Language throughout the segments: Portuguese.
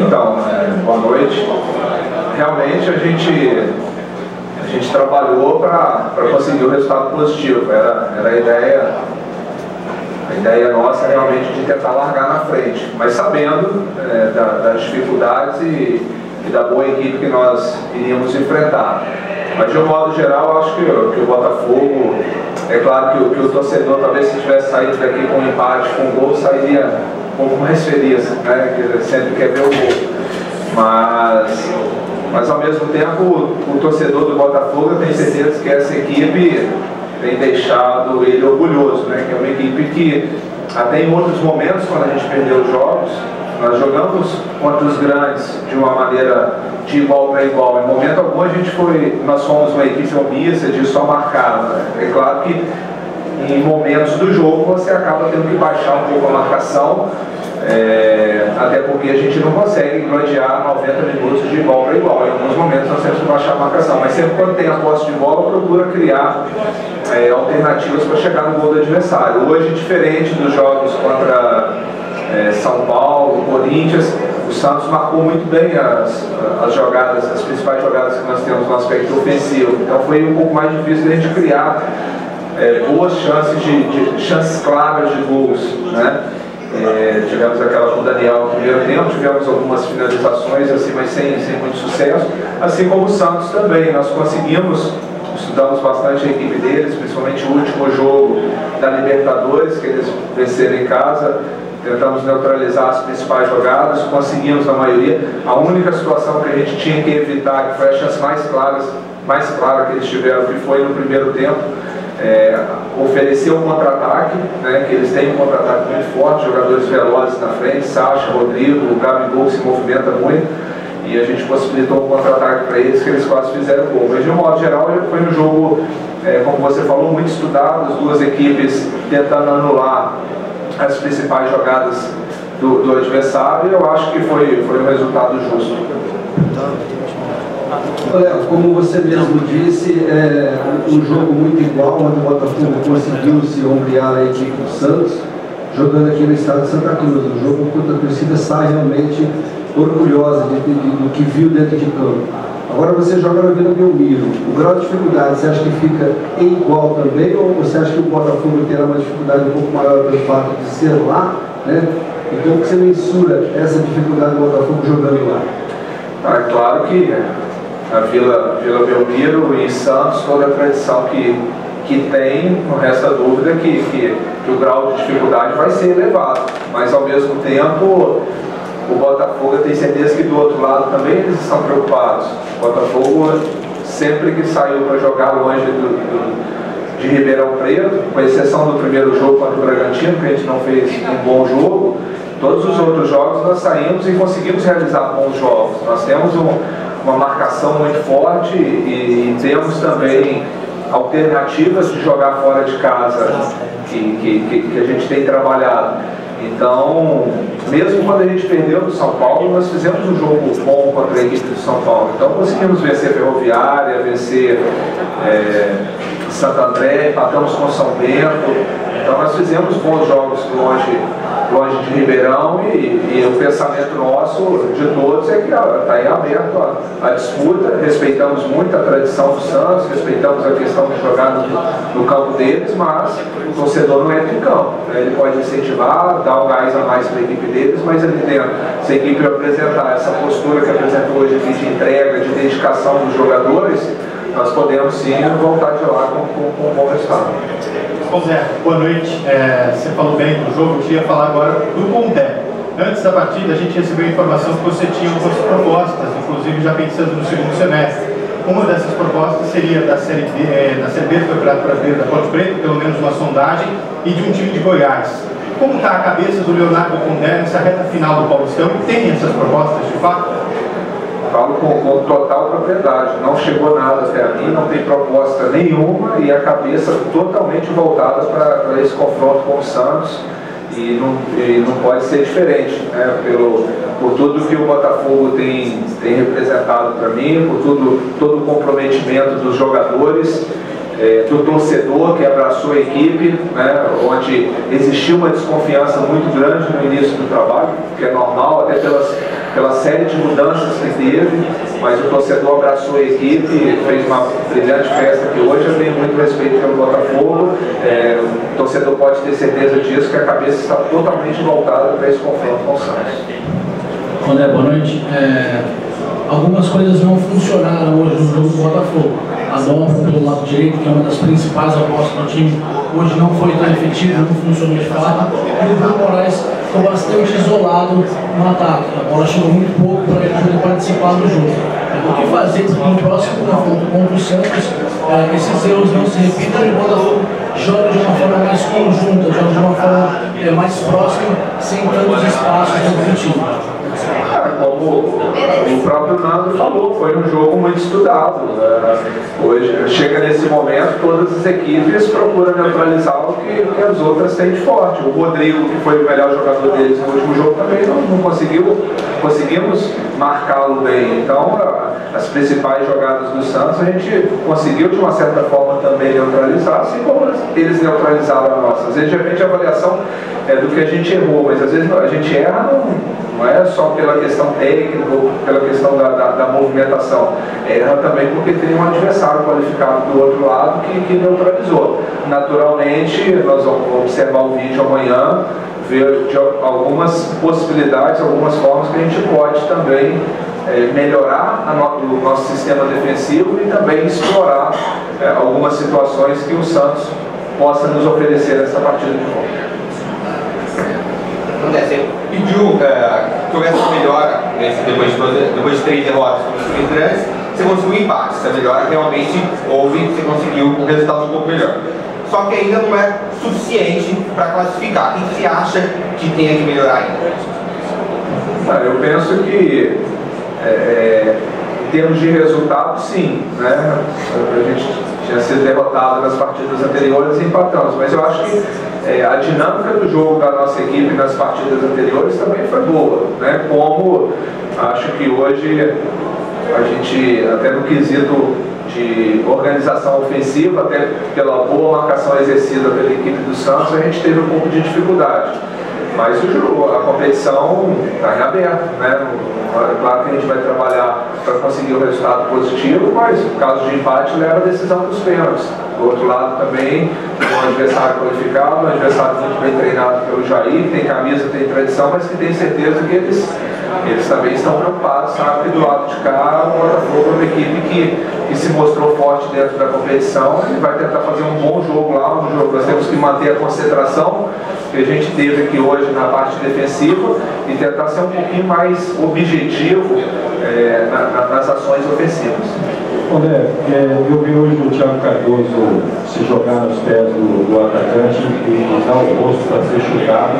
Então, é, boa noite. Realmente a gente, a gente trabalhou para conseguir o um resultado positivo. Era, era a ideia, a ideia nossa realmente de tentar largar na frente, mas sabendo é, da, das dificuldades e, e, da boa equipe que nós iríamos enfrentar. Mas de um modo geral, acho que, que o Botafogo, é claro que, que o torcedor talvez se tivesse saído daqui com um empate, com um gol, sairia pouco mais feliz, né? Que sempre quer ver o gol. Mas, mas ao mesmo tempo, o, o torcedor do Botafogo tem certeza que essa equipe tem deixado ele orgulhoso, né? Que é uma equipe que até em outros momentos, quando a gente perdeu os jogos, nós jogamos contra os grandes de uma maneira de igual para igual. Em momento algum a gente foi, nós fomos uma equipe omissa de só marcar. Né? É claro que em momentos do jogo você acaba tendo que baixar um pouco a marcação, é, até porque a gente não consegue gladiar 90 minutos de igual para igual. Em alguns momentos nós temos que baixar a marcação, mas sempre quando tem a posse de bola, procura criar é, alternativas para chegar no gol do adversário. Hoje, diferente dos jogos contra é, São Paulo, Corinthians, o Santos marcou muito bem as, as jogadas, as principais jogadas que nós temos no aspecto ofensivo. Então foi um pouco mais difícil a gente criar é, boas chances de, de, chances claras de gols. Né? É, tivemos aquela com o Daniel no primeiro tempo, tivemos algumas finalizações assim, mas sem, sem muito sucesso, assim como o Santos também. Nós conseguimos, estudamos bastante a equipe deles, principalmente o último jogo da Libertadores, que eles venceram em casa. Tentamos neutralizar as principais jogadas, conseguimos na maioria. A única situação que a gente tinha que evitar, que foi a chance mais clara, mais clara que eles tiveram, que foi no primeiro tempo, é, oferecer um contra-ataque, né, que eles têm um contra-ataque muito forte, jogadores velozes na frente, Sacha, Rodrigo, o Gabigol se movimenta muito, e a gente possibilitou um contra-ataque para eles, que eles quase fizeram gol. Mas de um modo geral, foi um jogo, é, como você falou, muito estudado, as duas equipes tentando anular as principais jogadas do, do adversário, e eu acho que foi, foi um resultado justo. Olha, como você mesmo disse, é um jogo muito igual, onde o Botafogo conseguiu se ombrear a equipe do Santos, jogando aqui no estado de Santa Cruz. O jogo contra a torcida sai realmente orgulhosa de, de, do que viu dentro de campo. Agora você joga na Vila Belmiro. O grau de dificuldade, você acha que fica igual também, ou você acha que o Botafogo terá uma dificuldade um pouco maior pelo fato de ser lá? Né? Então, que você mensura essa dificuldade do Botafogo jogando lá? Ah, é claro que a Vila, Vila Belmiro e Santos, toda a tradição que, que tem, não resta dúvida que, que, que o grau de dificuldade vai ser elevado. Mas ao mesmo tempo, o Botafogo tem certeza que do outro lado também eles estão preocupados. O Botafogo, sempre que saiu para jogar longe do, do, de Ribeirão Preto, com exceção do primeiro jogo contra o Bragantino, que a gente não fez um bom jogo, todos os outros jogos nós saímos e conseguimos realizar bons jogos. Nós temos um, uma marcação muito forte e, e, temos também alternativas de jogar fora de casa que, que, que a gente tem trabalhado. Então, mesmo quando a gente perdeu do São Paulo, nós fizemos um jogo bom contra a equipe do São Paulo. Então, conseguimos vencer Ferroviária, vencer é, Santo André, empatamos com São Bento. Então, nós fizemos bons jogos longe longe de Ribeirão e, e, o pensamento nosso, de todos, é que está aí aberto a, a, disputa, respeitamos muito a tradição do Santos, respeitamos a questão de jogar no, no campo deles, mas o torcedor não entra em campo. Ele pode incentivar, dar um gás a mais para a equipe deles, mas ali dentro, se a equipe apresentar essa postura que apresentou hoje de entrega, de dedicação dos jogadores, nós podemos sim voltar de lá com, com, com um bom resultado. José, boa noite. É, você falou bem do jogo, eu queria falar agora do Condé. Antes da partida, a gente recebeu a informação que você tinha algumas propostas, inclusive já pensando no segundo semestre. Uma dessas propostas seria da Série B, é, da série B do Campeonato Brasileiro da Ponte Preta, pelo menos uma sondagem, e de um time de Goiás. Como está a cabeça do Leonardo Condé nessa reta final do Paulistão? Tem essas propostas de fato? Falo com, com, total propriedade, não chegou nada até mim, não tem proposta nenhuma e a cabeça totalmente voltada para esse confronto com o Santos. E não, e não pode ser diferente, né? Pelo, por tudo que o Botafogo tem, tem representado para mim, por tudo, todo o comprometimento dos jogadores é, do torcedor que abraçou a equipe, né, onde existiu uma desconfiança muito grande no início do trabalho, que é normal, até pelas, pela série de mudanças que teve, mas o torcedor abraçou a equipe, fez uma brilhante festa que hoje eu tenho muito respeito pelo Botafogo. É, o torcedor pode ter certeza disso, que a cabeça está totalmente voltada para esse confronto com o Santos. André, boa noite. É, algumas coisas não funcionaram hoje no jogo do Botafogo a Nova pelo lado direito, que é uma das principais apostas do time, hoje não foi tão efetiva, não funcionou de fato. E o Bruno Moraes ficou bastante isolado no ataque. A bola chegou muito pouco para ele poder participar do jogo. O que fazer no próximo confronto contra o Santos é, esses erros não se repitam e o Botafogo joga de uma forma mais conjunta, joga de uma forma é, mais próxima, sem tantos espaços do time como o próprio Nando falou, foi um jogo muito estudado. Né? Hoje, chega nesse momento, todas as equipes procuram neutralizar o que, que as outras têm de forte. O Rodrigo, que foi o melhor jogador deles no último jogo, também não, não conseguiu, conseguimos marcá-lo bem. Então, as principais jogadas do Santos, a gente conseguiu de uma certa forma também neutralizar, assim como eles neutralizaram a nossa. Às vezes, de repente, a avaliação é do que a gente errou, mas às vezes a gente erra não, não é só pela questão técnica ou pela questão da, da, da, movimentação, erra também porque tem um adversário qualificado do outro lado que, que neutralizou. Naturalmente, nós vamos observar o vídeo amanhã, ver de algumas possibilidades, algumas formas que a gente pode também é, melhorar no, o nosso sistema defensivo e também explorar é, algumas situações que o Santos possa nos oferecer nessa partida de volta. Você pediu é, que houvesse uma melhora nesse, depois, de, depois de três derrotas para os times você conseguiu um empate. Essa melhora realmente houve, você conseguiu um resultado um pouco melhor. Só que ainda não é suficiente para classificar. O que você acha que tem que melhorar ainda? Eu penso que é, é, em termos de resultado, sim. Né? A gente tinha sido derrotado nas partidas anteriores e empatamos. Mas eu acho que é, a dinâmica do jogo da nossa equipe nas partidas anteriores também foi boa. Né? Como acho que hoje a gente, até no quesito de organização ofensiva, até pela boa marcação exercida pela equipe do Santos, a gente teve um pouco de dificuldade. Mas o, a competição está em aberto, né? Claro que a gente vai trabalhar para conseguir o um resultado positivo, mas o caso de empate leva a decisão dos pênaltis. Do outro lado também, um adversário qualificado, um adversário muito bem treinado pelo Jair, tem camisa, tem tradição, mas que tem certeza que eles, eles também estão preocupados, sabe que do lado de cá o Botafogo é uma equipe que, que se mostrou forte dentro da competição e vai tentar fazer um bom jogo lá, um jogo. Nós temos que manter a concentração que a gente teve aqui hoje na parte defensiva e tentar ser um pouquinho mais objetivo é, na, na, nas ações ofensivas. André, é, eu vi hoje o Thiago Cardoso se jogar nos pés do, do atacante e dar o rosto para ser chutado.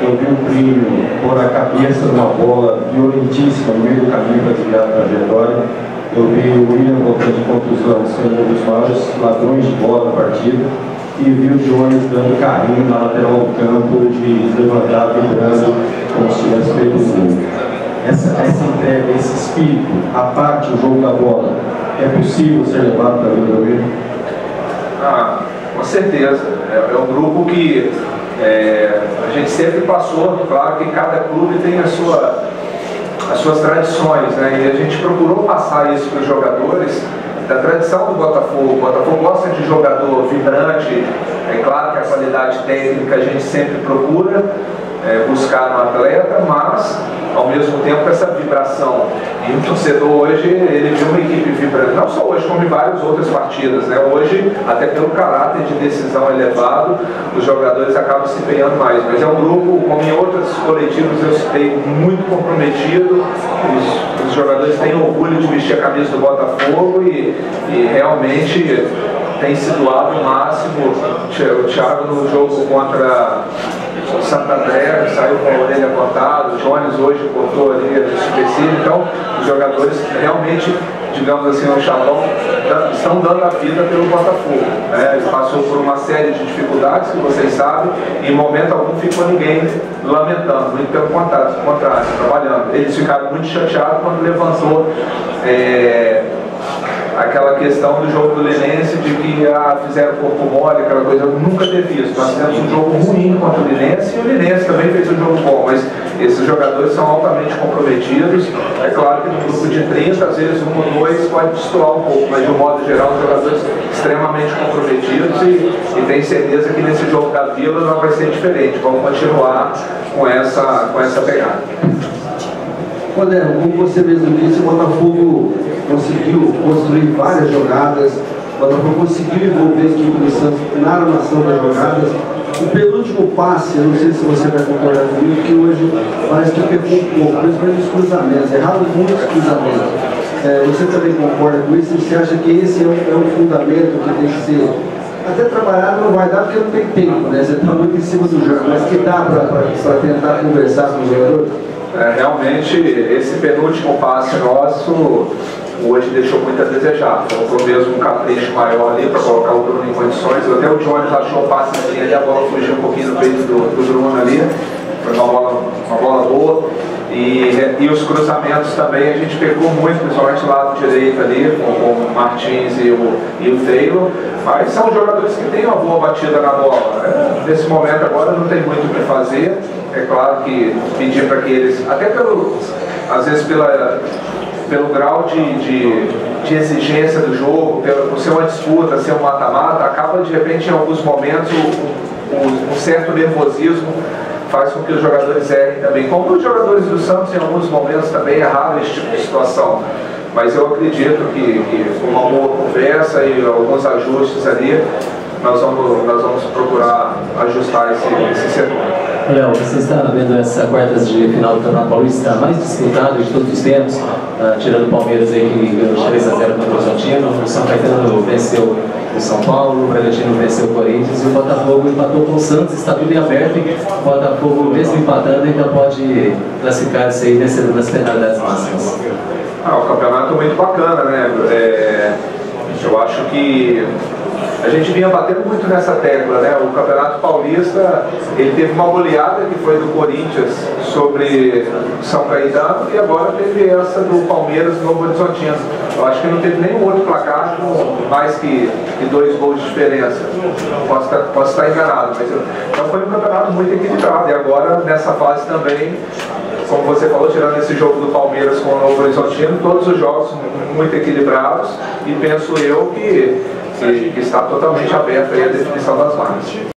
Eu vi o Plínio pôr a cabeça numa bola violentíssima no meio do caminho para desviar a trajetória. Eu vi o William voltando de contusão sendo um dos maiores ladrões de bola da partida e vi o Jones dando carrinho na lateral do campo, de levantar, vibrando, como se tivesse feito gol. Essa, essa entrega, esse espírito, a parte, o jogo da bola, é possível ser levado para a vida dele? Ah, com certeza. É, é um grupo que é, a gente sempre passou, claro que cada clube tem a sua, as suas tradições, né? E a gente procurou passar isso para os jogadores da tradição do Botafogo. O Botafogo gosta de jogador vibrante, é claro que a qualidade técnica a gente sempre procura é, buscar no atleta, mas ao mesmo tempo essa vibração. E o torcedor hoje, ele viu uma equipe vibrante, não só hoje, como em várias outras partidas. Né? Hoje, até pelo caráter de decisão elevado, os jogadores acabam se empenhando mais. Mas é um grupo, como em outros coletivos eu citei, muito comprometido. Os, os jogadores têm orgulho de vestir a camisa do Botafogo e, e realmente tem se doado o máximo. O Thiago no jogo contra Santo André saiu com a orelha cortada, o Jones hoje cortou ali a supercílio, então os jogadores realmente, digamos assim, o chavão, estão dando a vida pelo Botafogo. Né? Passou por uma série de dificuldades que vocês sabem, e em momento algum ficou ninguém lamentando, muito pelo contrário, contrário trabalhando. Eles ficaram muito chateados quando levantou é, aquela questão do jogo do Linense de que ah, fizeram corpo mole, aquela coisa, eu nunca teve isso. Nós fizemos um jogo ruim contra o Linense e o Linense também fez um jogo bom, mas esses jogadores são altamente comprometidos. É claro que no grupo de 30, às vezes um ou dois pode destoar um pouco, mas de um modo geral, os jogadores extremamente comprometidos e, e tenho certeza que nesse jogo da Vila não vai ser diferente. Vamos continuar com essa, com essa pegada. Rodé, como você mesmo disse, o Botafogo conseguiu construir várias jogadas, o Botafogo conseguiu envolver a equipe do Santos na armação das jogadas. O penúltimo passe, eu não sei se você vai concordar comigo, que hoje parece que pecou um pouco, principalmente os cruzamentos, erraram muitos cruzamentos. É, você também concorda com isso? Você acha que esse é um, é um fundamento que tem que ser até trabalhado não vai dar porque não tem tempo, né? Você está muito em cima do jogo, mas que dá para tentar conversar com os jogadores? É, realmente, esse penúltimo passe nosso hoje deixou muito a desejar. Faltou mesmo um capricho maior ali para colocar o Bruno em condições. Até o Jones achou o passe ali, a bola fugiu um pouquinho do peito do, do Bruno ali. Foi uma bola, uma bola boa. E, e os cruzamentos também a gente pegou muito, principalmente do lado direito ali, com, com o Martins e o, e o Taylor, mas são jogadores que têm uma boa batida na bola. É, nesse momento agora não tem muito o que fazer. É claro que pedir para que eles, até pelo, às vezes pela, pelo grau de, de, de exigência do jogo, pelo, por ser uma disputa, ser um mata-mata, acaba de repente em alguns momentos um, um, certo nervosismo faz com que os jogadores errem também. Como os jogadores do Santos em alguns momentos também erraram esse tipo de situação. Mas eu acredito que, que com uma boa conversa e alguns ajustes ali, nós vamos, nós vamos procurar ajustar esse, esse setor. Léo, você está vendo essa quartas de final do Campeonato Paulista mais disputado de todos os tempos, uh, tirando o Palmeiras aí que ganhou 3 a 0 contra o Horizontino, o São Caetano venceu o São Paulo, o Bragantino venceu o Corinthians e o Botafogo empatou com o Santos, está tudo em aberto. O Botafogo, mesmo empatando, ainda pode classificar-se aí nas penalidades máximas. Ah, o campeonato é muito bacana, né? É, eu acho que a gente vinha batendo muito nessa tecla, né? O Campeonato Paulista, ele teve uma goleada que foi do Corinthians sobre São Caetano e agora teve essa do Palmeiras no Novo Horizontino. Eu acho que não teve nenhum outro placar com mais que, que dois gols de diferença. Posso estar, posso estar enganado, mas eu, então foi um campeonato muito equilibrado. E agora, nessa fase também, como você falou, tirando esse jogo do Palmeiras com o Novo Horizontino, todos os jogos muito equilibrados e penso eu que que, que está totalmente aberto aí a definição das marcas.